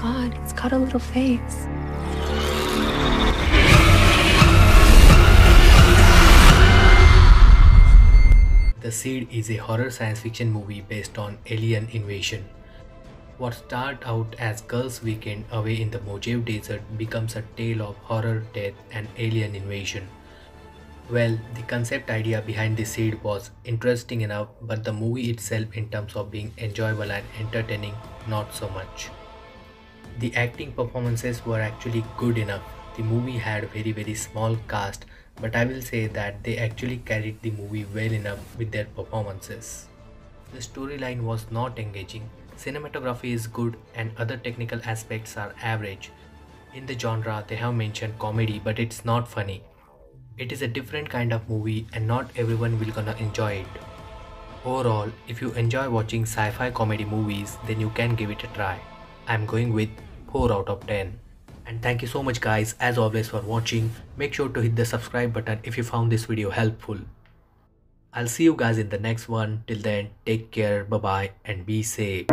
beautiful face. The Seed is a horror science fiction movie based on alien invasion. What started out as Girls' Weekend away in the Mojave Desert becomes a tale of horror, death, and alien invasion. Well, the concept idea behind the seed was interesting enough, but the movie itself, in terms of being enjoyable and entertaining, not so much. The acting performances were actually good enough. The movie had very very small cast, but I will say that they actually carried the movie well enough with their performances. The storyline was not engaging. Cinematography is good and other technical aspects are average. In the genre, they have mentioned comedy, but it's not funny. It is a different kind of movie and not everyone will gonna enjoy it. Overall, if you enjoy watching sci-fi comedy movies, then you can give it a try. I'm going with 4 out of 10. And thank you so much guys as always for watching. Make sure to hit the subscribe button if you found this video helpful. I'll see you guys in the next one. Till then, take care, bye bye, and be safe.